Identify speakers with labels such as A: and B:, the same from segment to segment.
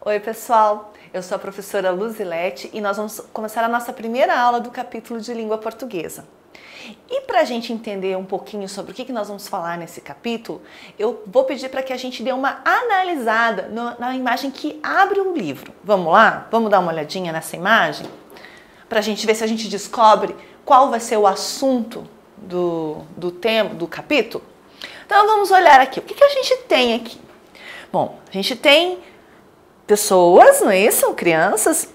A: Oi, pessoal. Eu sou a professora Luzilete e nós vamos começar a nossa primeira aula do capítulo de língua portuguesa. E para a gente entender um pouquinho sobre o que, nós vamos falar nesse capítulo, eu vou pedir para que a gente dê uma analisada na imagem que abre o livro. Vamos lá? Vamos dar uma olhadinha nessa imagem? Para a gente ver se a gente descobre qual vai ser o assunto do, do tema, do capítulo. Então vamos olhar aqui. O que, que a gente tem aqui? Bom, a gente tem pessoas, não é isso? São crianças.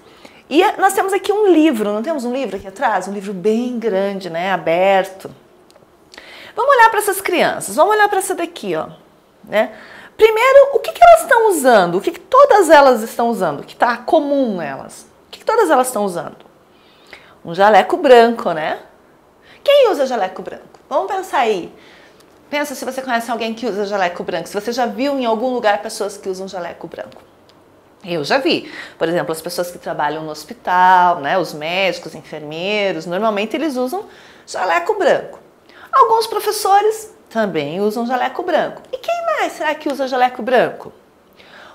A: E nós temos aqui um livro, não temos um livro aqui atrás? Um livro bem grande, né? Aberto. Vamos olhar para essas crianças. Vamos olhar para essa daqui, ó. Né? Primeiro, o que, que elas estão usando? O que, que todas elas estão usando? O que está comum nelas? O que, que todas elas estão usando? Um jaleco branco, né? Quem usa jaleco branco? Vamos pensar aí. Pensa se você conhece alguém que usa jaleco branco. Se você já viu em algum lugar pessoas que usam jaleco branco. Eu já vi, por exemplo, as pessoas que trabalham no hospital, né, os médicos, enfermeiros, normalmente eles usam jaleco branco. Alguns professores também usam jaleco branco. E quem mais será que usa jaleco branco?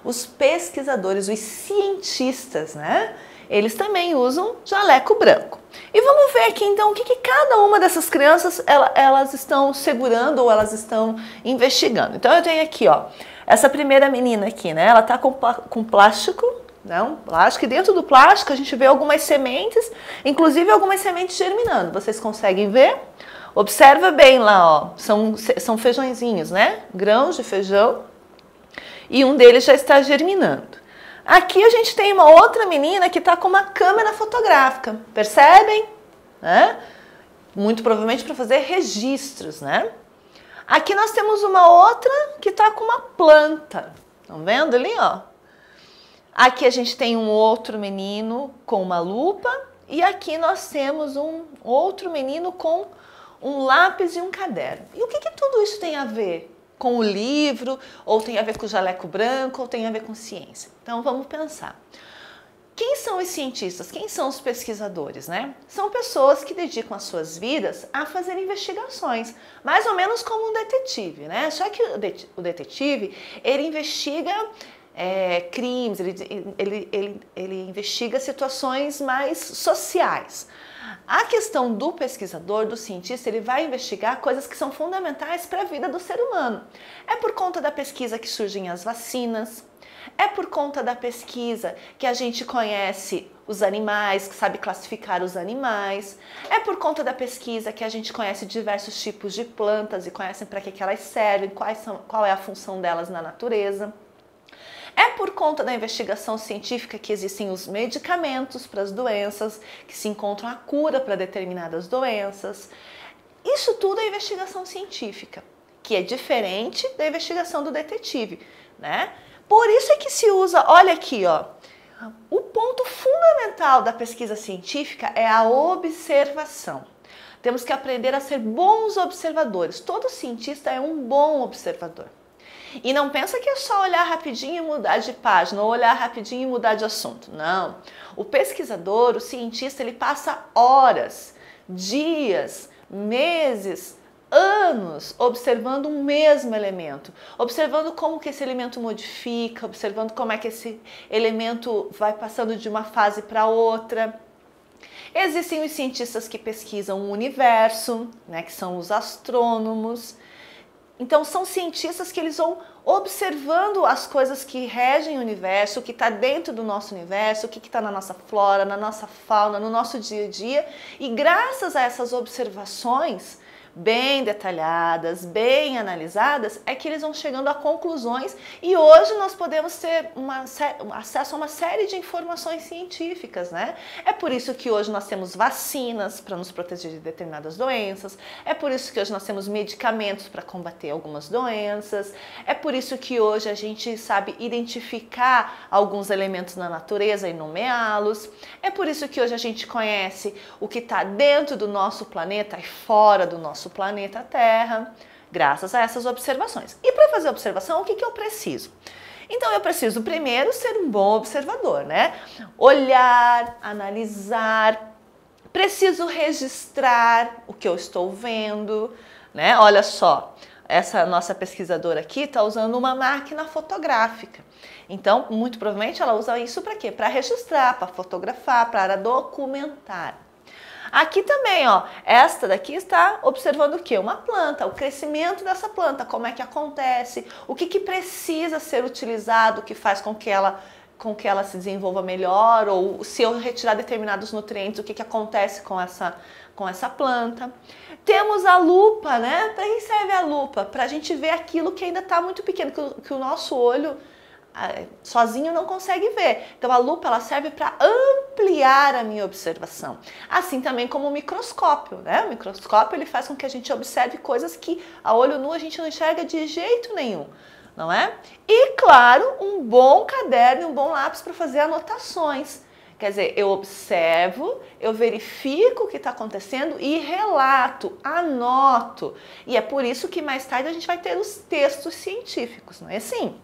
A: Os pesquisadores, os cientistas, né? Eles também usam jaleco branco. E vamos ver aqui então o que, que cada uma dessas crianças elas estão segurando ou elas estão investigando. Então eu tenho aqui, ó, essa primeira menina aqui, né? Ela tá com, com plástico, né? Um plástico, e dentro do plástico a gente vê algumas sementes, inclusive algumas sementes germinando. Vocês conseguem ver? Observa bem lá, ó. São, são feijõezinhos, né? Grãos de feijão. E um deles já está germinando. Aqui a gente tem uma outra menina que está com uma câmera fotográfica. Percebem? Né? Muito provavelmente para fazer registros, né? Aqui nós temos uma outra que está com uma planta. Estão vendo ali, ó? Aqui a gente tem um outro menino com uma lupa e aqui nós temos um outro menino com um lápis e um caderno. E o que, que tudo isso tem a ver com o livro, ou tem a ver com o jaleco branco, ou tem a ver com ciência? Então vamos pensar. Quem são os cientistas? Quem são os pesquisadores, né? São pessoas que dedicam as suas vidas a fazer investigações, mais ou menos como um detetive, né? Só que o detetive, ele investiga é, crimes, ele, ele, ele, ele investiga situações mais sociais. A questão do pesquisador, do cientista, ele vai investigar coisas que são fundamentais para a vida do ser humano. É por conta da pesquisa que surgem as vacinas, é por conta da pesquisa que a gente conhece os animais, que sabe classificar os animais. É por conta da pesquisa que a gente conhece diversos tipos de plantas e conhece para que, que elas servem, quais são, qual é a função delas na natureza. É por conta da investigação científica que existem os medicamentos para as doenças, que se encontram a cura para determinadas doenças. Isso tudo é investigação científica, que é diferente da investigação do detetive, né? Por isso é que se usa, olha aqui, ó. O ponto fundamental da pesquisa científica é a observação. Temos que aprender a ser bons observadores. Todo cientista é um bom observador. E não pensa que é só olhar rapidinho e mudar de página, ou olhar rapidinho e mudar de assunto. Não. O pesquisador, o cientista, ele passa horas, dias, meses anos observando um mesmo elemento, observando como que esse elemento modifica, observando como é que esse elemento vai passando de uma fase para outra. Existem os cientistas que pesquisam o universo, né, que são os astrônomos. Então são cientistas que eles vão observando as coisas que regem o universo, o que está dentro do nosso universo, o que está na nossa flora, na nossa fauna, no nosso dia a dia. E graças a essas observações, bem detalhadas, bem analisadas, é que eles vão chegando a conclusões e hoje nós podemos ter uma, acesso a uma série de informações científicas, né? É por isso que hoje nós temos vacinas para nos proteger de determinadas doenças, é por isso que hoje nós temos medicamentos para combater algumas doenças, é por isso que hoje a gente sabe identificar alguns elementos na natureza e nomeá-los, é por isso que hoje a gente conhece o que está dentro do nosso planeta e fora do nosso nosso planeta Terra, graças a essas observações. E para fazer observação, o que, que eu preciso? Então eu preciso primeiro ser um bom observador, né? Olhar, analisar, preciso registrar o que eu estou vendo, né? Olha só, essa nossa pesquisadora aqui está usando uma máquina fotográfica. Então, muito provavelmente ela usa isso para quê? Para registrar, para fotografar, para documentar. Aqui também, ó, esta daqui está observando o que? Uma planta, o crescimento dessa planta, como é que acontece, o que, que precisa ser utilizado, que faz com que ela com que ela se desenvolva melhor, ou se eu retirar determinados nutrientes, o que, que acontece com essa, com essa planta. Temos a lupa, né? Para que serve a lupa? Para a gente ver aquilo que ainda está muito pequeno, que o, que o nosso olho sozinho não consegue ver. Então a lupa ela serve para ampliar a minha observação. Assim também como o microscópio, né? O microscópio ele faz com que a gente observe coisas que a olho nu a gente não enxerga de jeito nenhum não é? E claro, um bom caderno, um bom lápis para fazer anotações. Quer dizer, eu observo, eu verifico o que está acontecendo e relato, anoto. E é por isso que mais tarde a gente vai ter os textos científicos, não é assim?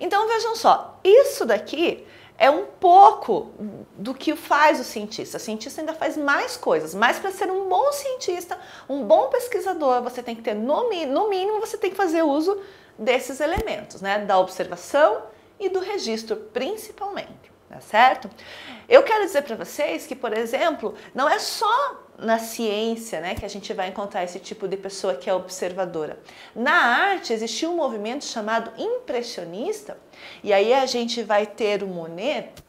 A: Então vejam só, isso daqui é um pouco do que faz o cientista. O cientista ainda faz mais coisas, mas para ser um bom cientista, um bom pesquisador, você tem que ter, no, no mínimo, você tem que fazer uso desses elementos, né? Da observação e do registro, principalmente, tá certo? Eu quero dizer para vocês que, por exemplo, não é só na ciência, né, que a gente vai encontrar esse tipo de pessoa que é observadora. Na arte existiu um movimento chamado impressionista, e aí a gente vai ter o Monet.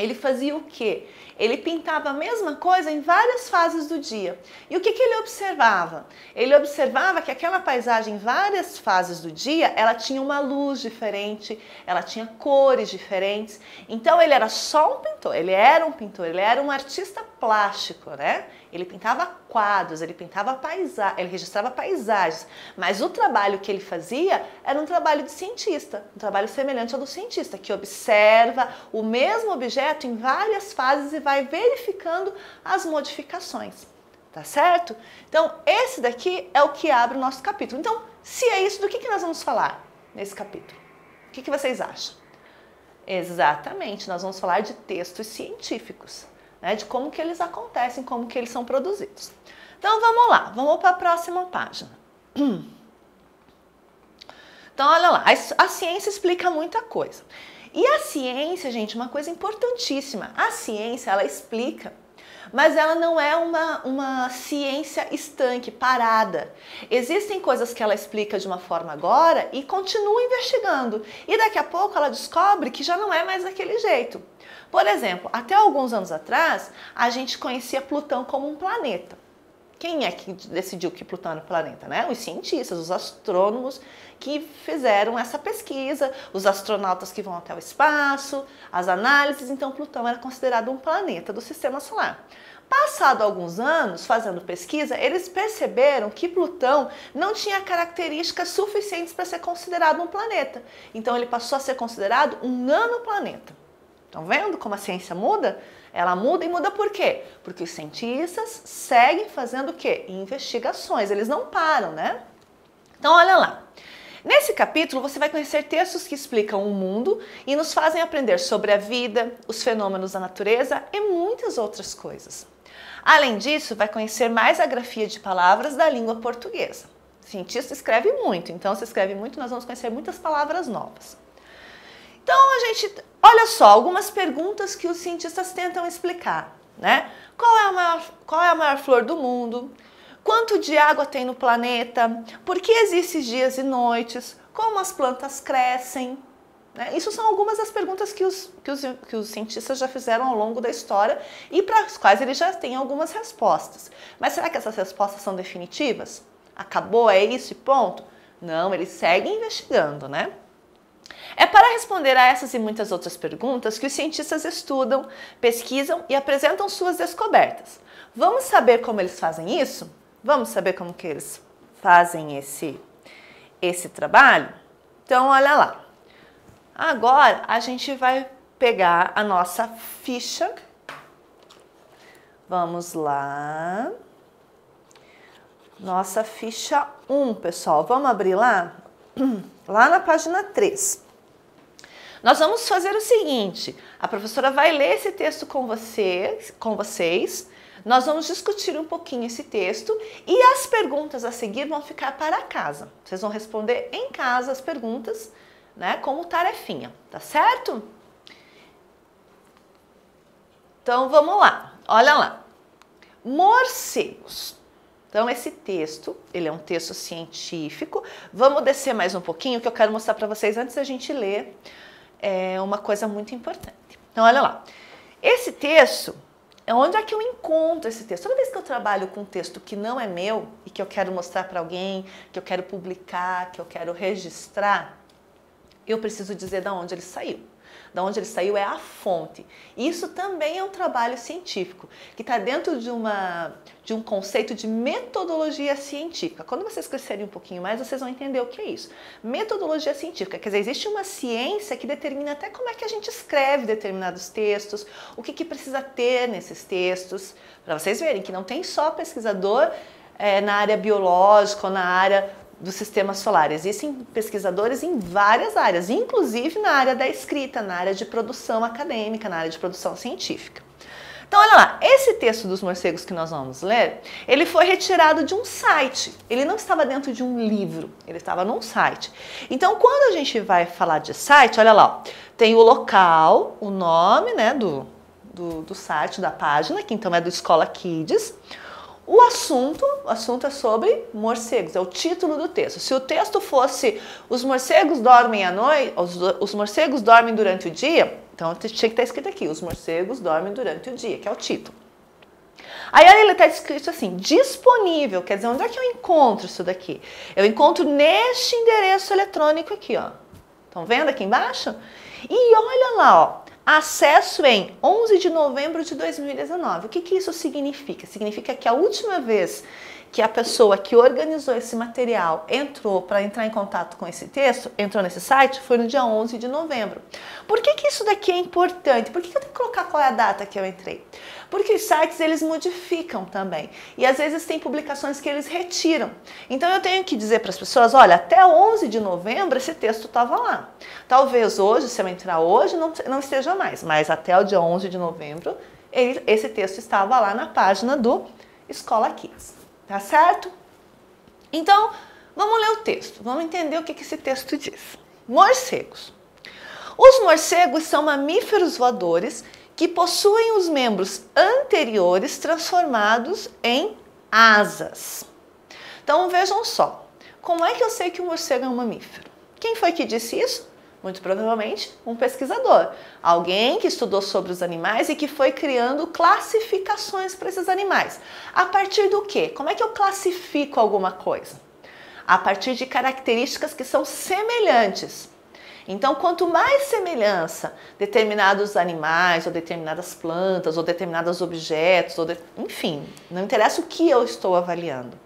A: Ele fazia o quê? Ele pintava a mesma coisa em várias fases do dia. E o que, que ele observava? Ele observava que aquela paisagem, em várias fases do dia, ela tinha uma luz diferente, ela tinha cores diferentes. Então ele era só um pintor, ele era um pintor, ele era um artista plástico, né? Ele pintava quadros, ele pintava paisagens, ele registrava paisagens, mas o trabalho que ele fazia era um trabalho de cientista, um trabalho semelhante ao do cientista, que observa o mesmo objeto em várias fases e vai verificando as modificações. Tá certo? Então, esse daqui é o que abre o nosso capítulo. Então, se é isso, do que, que nós vamos falar nesse capítulo? O que, que vocês acham? Exatamente, nós vamos falar de textos científicos né, de como que eles acontecem, como que eles são produzidos. Então vamos lá, vamos para a próxima página. Então olha lá, a, ciência explica muita coisa. E a ciência, gente, uma coisa importantíssima. A ciência, ela explica mas ela não é uma, uma ciência estanque, parada. Existem coisas que ela explica de uma forma agora e continua investigando. E daqui a pouco ela descobre que já não é mais daquele jeito. Por exemplo, até alguns anos atrás, a gente conhecia Plutão como um planeta. Quem é que decidiu que Plutão era um planeta? Né? Os cientistas, os astrônomos que fizeram essa pesquisa, os astronautas que vão até o espaço, as análises. Então, Plutão era considerado um planeta do sistema solar. Passado alguns anos fazendo pesquisa, eles perceberam que Plutão não tinha características suficientes para ser considerado um planeta. Então, ele passou a ser considerado um nanoplaneta. Estão vendo como a ciência muda? Ela muda e muda por quê? Porque os cientistas seguem fazendo o quê? Investigações, eles não param, né? Então, olha lá. Nesse capítulo, você vai conhecer textos que explicam o mundo e nos fazem aprender sobre a vida, os fenômenos da natureza e muitas outras coisas. Além disso, vai conhecer mais a grafia de palavras da língua portuguesa. O cientista escreve muito, então se escreve muito, nós vamos conhecer muitas palavras novas. Então a gente, olha só, algumas perguntas que os cientistas tentam explicar, né? Qual é a maior, qual é a maior flor do mundo? Quanto de água tem no planeta? Por que existem dias e noites? Como as plantas crescem? Né? Isso são algumas das perguntas que os, que, os, que os cientistas já fizeram ao longo da história e para as quais eles já têm algumas respostas. Mas será que essas respostas são definitivas? Acabou, é isso e ponto? Não, eles seguem investigando, né? É para responder a essas e muitas outras perguntas que os cientistas estudam, pesquisam e apresentam suas descobertas. Vamos saber como eles fazem isso? Vamos saber como que eles fazem esse, esse trabalho? Então, olha lá. Agora, a gente vai pegar a nossa ficha. Vamos lá. Nossa ficha 1, pessoal. Vamos abrir lá? Lá na página 3. Nós vamos fazer o seguinte: a professora vai ler esse texto com com vocês. nós vamos discutir um pouquinho esse texto e as perguntas a seguir vão ficar para casa. Vocês vão responder em casa as perguntas, né, como tarefinha, tá certo? Então vamos lá, olha lá. Morcegos. Então esse texto, ele é um texto científico. Vamos descer mais um pouquinho que eu quero mostrar para vocês antes da gente ler é uma coisa muito importante. Então olha lá. Esse texto, é onde é que eu encontro esse texto? Toda vez que eu trabalho com um texto que não é meu e que eu quero mostrar para alguém, que eu quero publicar, que eu quero registrar, eu preciso dizer de onde ele saiu da onde ele saiu é a fonte. Isso também é um trabalho científico, que está dentro de, uma, de um conceito de metodologia científica. Quando vocês crescerem um pouquinho mais, vocês vão entender o que é isso. Metodologia científica, quer dizer, existe uma ciência que determina até como é que a gente escreve determinados textos, o que, que precisa ter nesses textos, para vocês verem que não tem só pesquisador é, na área biológica ou na área do sistema solar. Existem pesquisadores em várias áreas, inclusive na área da escrita, na área de produção acadêmica, na área de produção científica. Então, olha lá, esse texto dos morcegos que nós vamos ler, ele foi retirado de um site. Ele não estava dentro de um livro, ele estava num site. Então, quando a gente vai falar de site, olha lá, ó, tem o local, o nome né, do, do, do site, da página, que então é do Escola Kids, o assunto, o assunto é sobre morcegos, é o título do texto. Se o texto fosse os morcegos dormem à noite, os, os morcegos dormem durante o dia, então tinha que estar escrito aqui, os morcegos dormem durante o dia, que é o título. Aí ele está escrito assim, disponível, quer dizer, onde é que eu encontro isso daqui? Eu encontro neste endereço eletrônico aqui, ó. Estão vendo aqui embaixo? E olha lá, ó, Acesso em 11 de novembro de 2019. O que, que isso significa? Significa que a última vez que a pessoa que organizou esse material entrou para entrar em contato com esse texto, entrou nesse site, foi no dia 11 de novembro. Por que, que isso daqui é importante? Por que, que eu tenho que colocar qual é a data que eu entrei? Porque os sites eles modificam também e às vezes tem publicações que eles retiram. Então eu tenho que dizer para as pessoas, olha, até 11 de novembro esse texto estava lá. Talvez hoje, se eu entrar hoje, não, não esteja mais, mas até o dia 11 de novembro ele, esse texto estava lá na página do Escola Kids. Tá certo? Então, vamos ler o texto, vamos entender o que, que esse texto diz. Morcegos. Os morcegos são mamíferos voadores que possuem os membros anteriores transformados em asas. Então vejam só, como é que eu sei que o morcego é um mamífero? Quem foi que disse isso? Muito provavelmente um pesquisador, alguém que estudou sobre os animais e que foi criando classificações para esses animais. A partir do quê? Como é que eu classifico alguma coisa? A partir de características que são semelhantes. Então, quanto mais semelhança determinados animais, ou determinadas plantas, ou determinados objetos, ou de... enfim, não interessa o que eu estou avaliando.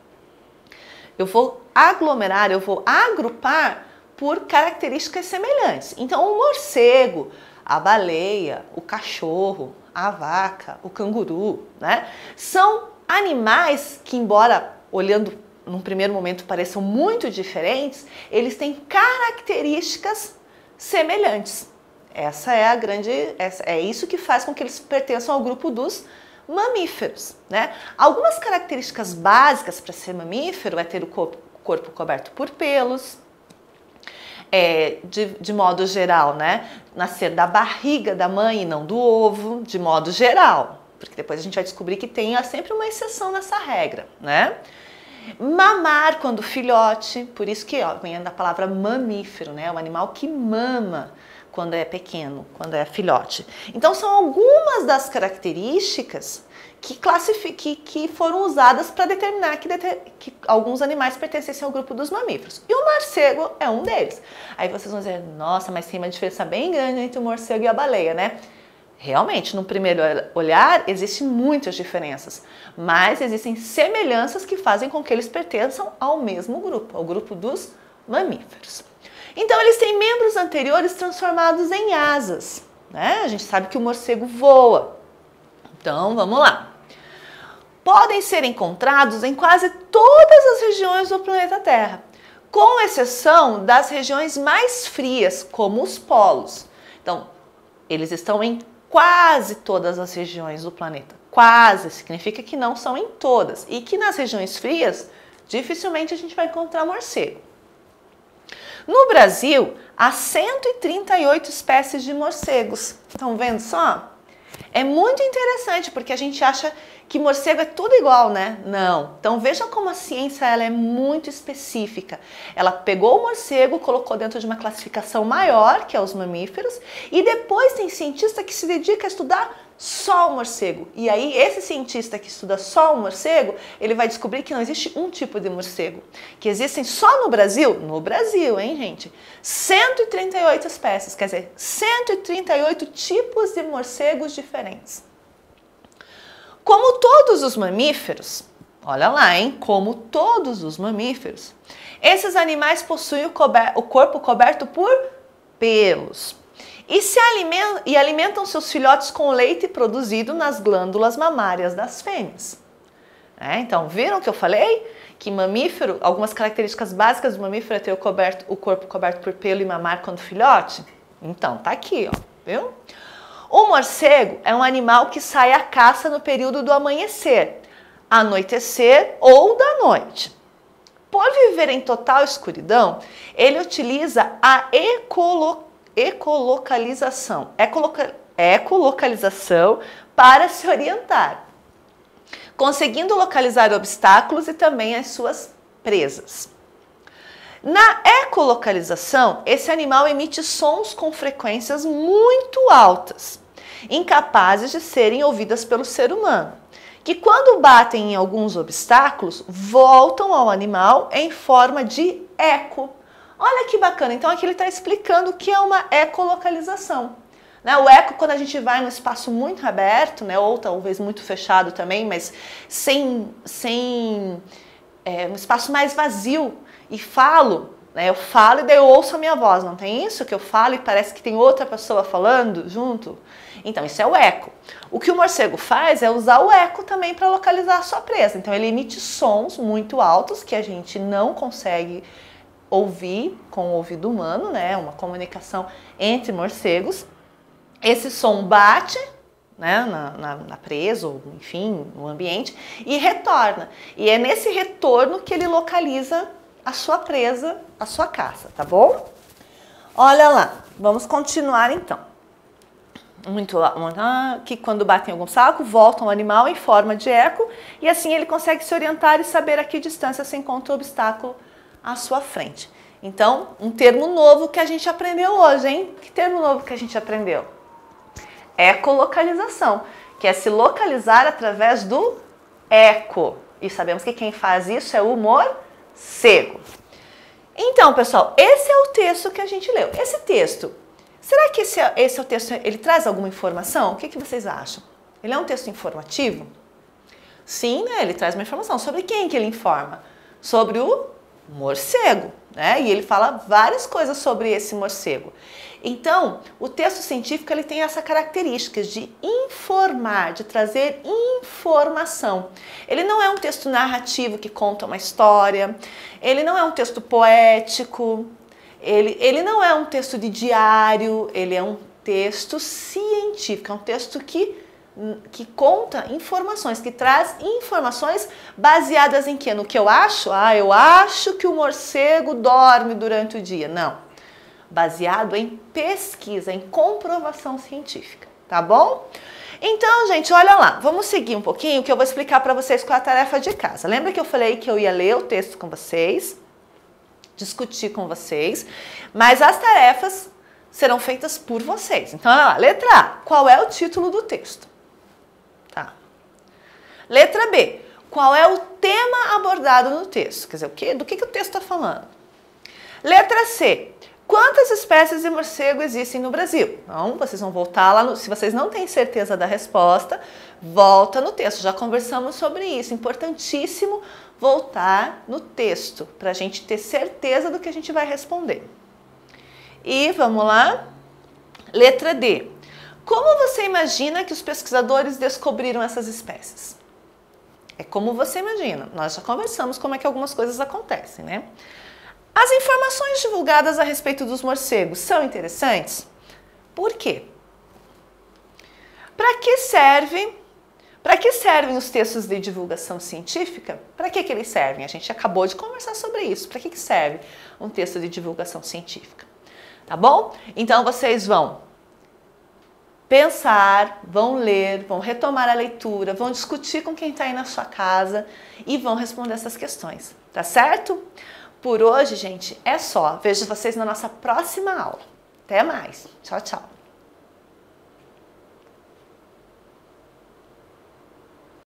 A: Eu vou aglomerar, eu vou agrupar por características semelhantes. Então, o morcego, a baleia, o cachorro, a vaca, o canguru, né? São animais que, embora olhando num primeiro momento pareçam muito diferentes, eles têm características semelhantes. Essa é a grande, é isso que faz com que eles pertençam ao grupo dos mamíferos, né? Algumas características básicas para ser mamífero é ter o corpo, coberto por pelos, é, de, de modo geral, né? Nascer da barriga da mãe e não do ovo, de modo geral. Porque depois a gente vai descobrir que tem sempre uma exceção nessa regra, né? Mamar quando filhote, por isso que ó, vem da palavra mamífero, né? O animal que mama quando é pequeno, quando é filhote. Então são algumas das características que, classifique, que foram usadas para determinar que, que, alguns animais pertencessem ao grupo dos mamíferos. E o morcego é um deles. Aí vocês vão dizer, nossa, mas tem uma diferença bem grande entre o morcego e a baleia, né? Realmente, no primeiro olhar, existem muitas diferenças, mas existem semelhanças que fazem com que eles pertençam ao mesmo grupo, ao grupo dos mamíferos. Então, eles têm membros anteriores transformados em asas. Né? A gente sabe que o morcego voa. Então, vamos lá podem ser encontrados em quase todas as regiões do planeta Terra, com exceção das regiões mais frias, como os polos. Então, eles estão em quase todas as regiões do planeta, quase, significa que não são em todas. E que nas regiões frias, dificilmente a gente vai encontrar morcego. No Brasil, há 138 espécies de morcegos. Estão vendo só? É muito interessante porque a gente acha que morcego é tudo igual, né? Não. Então veja como a ciência ela é muito específica. Ela pegou o morcego, colocou dentro de uma classificação maior, que é os mamíferos, e depois tem cientista que se dedica a estudar só o morcego. E aí esse cientista que estuda só o morcego, ele vai descobrir que não existe um tipo de morcego, que existem só no Brasil, no Brasil, hein, gente? 138 espécies, quer dizer, 138 tipos de morcegos diferentes. Como todos os mamíferos, olha lá, hein? Como todos os mamíferos, esses animais possuem o, o corpo coberto por pelos e, se alimentam, e alimentam seus filhotes com leite produzido nas glândulas mamárias das fêmeas. É, então, viram que eu falei? Que mamífero, algumas características básicas do mamífero é ter o, coberto, o corpo coberto por pelo e mamar quando filhote? Então, tá aqui, ó, viu? O morcego é um animal que sai à caça no período do amanhecer, anoitecer ou da noite. Por viver em total escuridão, ele utiliza a ecolocação ecolocalização. Ecoloca, ecolocalização para se orientar, conseguindo localizar obstáculos e também as suas presas. Na ecolocalização, esse animal emite sons com frequências muito altas, incapazes de serem ouvidas pelo ser humano, que quando batem em alguns obstáculos, voltam ao animal em forma de eco Olha que bacana, então aqui ele está explicando o que é uma ecolocalização. Né? O eco, quando a gente vai no espaço muito aberto, né, ou talvez muito fechado também, mas sem, sem é, um espaço mais vazio, e falo, né, eu falo e daí eu ouço a minha voz, não tem isso que eu falo e parece que tem outra pessoa falando junto? Então, isso é o eco. O que o morcego faz é usar o eco também para localizar a sua presa. Então, ele emite sons muito altos que a gente não consegue ouvir com o ouvido humano, né? Uma comunicação entre morcegos. Esse som bate né, na, na, na presa, ou enfim, no ambiente, e retorna. E é nesse retorno que ele localiza a sua presa, a sua caça, tá bom? Olha lá, vamos continuar então. Muito que quando batem algum saco, volta o animal em forma de eco e assim ele consegue se orientar e saber a que distância se encontra o obstáculo à sua frente. Então, um termo novo que a gente aprendeu hoje, hein? Que termo novo que a gente aprendeu? Ecolocalização, que é se localizar através do eco. E sabemos que quem faz isso é o morcego. Então, pessoal, esse é o texto que a gente leu. Esse texto, será que esse, é, esse é o texto, ele traz alguma informação? O que, que vocês acham? Ele é um texto informativo? Sim, né? Ele traz uma informação. Sobre quem que ele informa? Sobre o morcego, né? E ele fala várias coisas sobre esse morcego. Então, o texto científico ele tem essa característica de informar, de trazer informação. Ele não é um texto narrativo que conta uma história, ele não é um texto poético, ele, ele não é um texto de diário, ele é um texto científico, é um texto que que conta informações, que traz informações baseadas em quê? No que eu acho? Ah, eu acho que o morcego dorme durante o dia. Não. Baseado em pesquisa, em comprovação científica, tá bom? Então, gente, olha lá, vamos seguir um pouquinho que eu vou explicar para vocês qual é a tarefa de casa. Lembra que eu falei que eu ia ler o texto com vocês, discutir com vocês, mas as tarefas serão feitas por vocês. Então, olha lá, letra A, qual é o título do texto? Letra B. Qual é o tema abordado no texto? Quer dizer, o que, do que, que o texto está falando? Letra C. Quantas espécies de morcego existem no Brasil? Então, vocês vão voltar lá. No, se vocês não têm certeza da resposta, volta no texto. Já conversamos sobre isso. Importantíssimo voltar no texto para a gente ter certeza do que a gente vai responder. E vamos lá. Letra D. Como você imagina que os pesquisadores descobriram essas espécies? É como você imagina. Nós já conversamos como é que algumas coisas acontecem, né? As informações divulgadas a respeito dos morcegos são interessantes? Por quê? Para que serve Para que servem os textos de divulgação científica? Para que, que eles servem? A gente acabou de conversar sobre isso. Para que, que serve um texto de divulgação científica? Tá bom? Então vocês vão pensar, vão ler, vão retomar a leitura, vão discutir com quem está aí na sua casa e vão responder essas questões, tá certo? Por hoje, gente, é só. Vejo vocês na nossa próxima aula. Até mais. Tchau, tchau.